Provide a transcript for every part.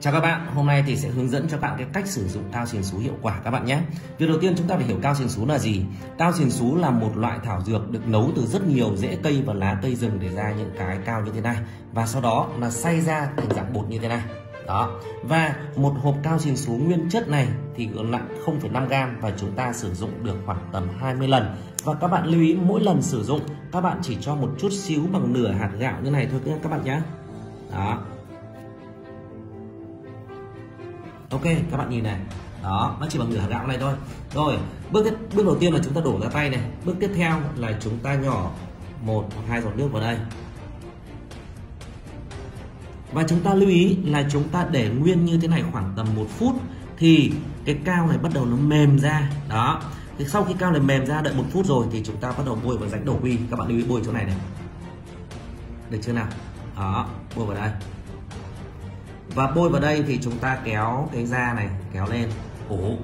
Chào các bạn, hôm nay thì sẽ hướng dẫn cho bạn cái cách sử dụng cao xiền xú hiệu quả các bạn nhé. Việc đầu tiên chúng ta phải hiểu cao xiền xú là gì. Cao xiền xú là một loại thảo dược được nấu từ rất nhiều rễ cây và lá cây rừng để ra những cái cao như thế này và sau đó là xay ra thành dạng bột như thế này. Đó. Và một hộp cao xiền xú nguyên chất này thì nặng 0,5 gram và chúng ta sử dụng được khoảng tầm 20 lần. Và các bạn lưu ý mỗi lần sử dụng các bạn chỉ cho một chút xíu bằng nửa hạt gạo như này thôi các bạn nhé. Đó, ok, các bạn nhìn này. Đó, nó chỉ bằng nửa gạo này thôi. Rồi, bước bước đầu tiên là chúng ta đổ ra tay này. Bước tiếp theo là chúng ta nhỏ một hoặc hai giọt nước vào đây. Và chúng ta lưu ý là chúng ta để nguyên như thế này khoảng tầm một phút thì cái cao này bắt đầu nó mềm ra. Đó, thì sau khi cao này mềm ra đợi một phút rồi thì chúng ta bắt đầu bôi vào rãnh đổ quy các bạn lưu ý bôi chỗ này này. Được chưa nào? Đó, bôi vào đây và bôi vào đây thì chúng ta kéo cái da này kéo lên ủ.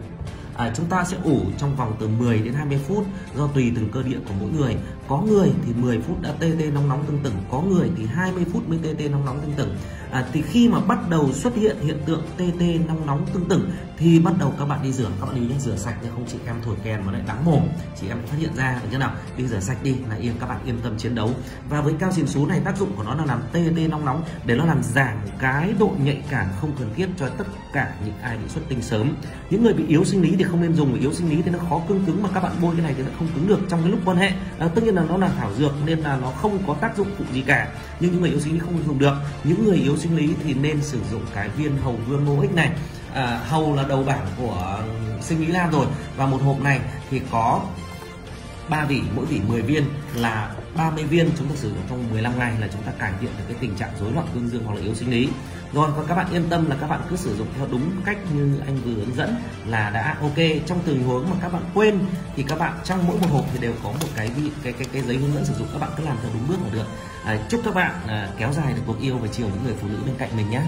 À, chúng ta sẽ ủ trong vòng từ 10 đến 20 phút do tùy từng cơ địa của mỗi người có người thì 10 phút đã tê tê nóng nóng tưng tửng có người thì 20 phút mới tê tê nóng nóng tưng tửng. À, thì khi mà bắt đầu xuất hiện hiện tượng tê tê nóng nóng tưng tửng thì bắt đầu các bạn đi rửa các bạn đi nhé rửa sạch chứ không chị em thổi kèn mà lại đắng mồm. Chị em phát hiện ra được chưa nào? Đi rửa sạch đi là yên các bạn yên tâm chiến đấu. Và với cao xỉn xú này tác dụng của nó là làm tê tê nóng nóng để nó làm giảm cái độ nhạy cảm không cần thiết cho tất cả những ai bị xuất tinh sớm. Những người bị yếu sinh lý thì không nên dùng yếu sinh lý thì nó khó cương cứng mà các bạn bôi cái này thì nó không cứng được trong cái lúc quan hệ. À, tất nhiên là nó là thảo dược nên là nó không có tác dụng phụ gì cả. Nhưng những người yếu sinh lý không dùng được. Những người yếu sinh lý thì nên sử dụng cái viên hầu vương ngô ích này. À, hầu là đầu bảng của ừ, sinh lý nam rồi. Và một hộp này thì có 3 vỉ mỗi vỉ 10 viên là 30 viên. Chúng ta sử dụng trong 15 ngày là chúng ta cải thiện được cái tình trạng rối loạn cương dương hoặc là yếu sinh lý. Rồi còn các bạn yên tâm là các bạn cứ sử dụng theo đúng cách như anh vừa hướng dẫn là đã ok. Trong tình huống mà các bạn quên thì các bạn trong mỗi một hộp thì đều có một cái cái cái cái giấy hướng dẫn sử dụng. Các bạn cứ làm theo đúng bước là được. À, chúc các bạn à, kéo dài được cuộc yêu và chiều những người phụ nữ bên cạnh mình nhé.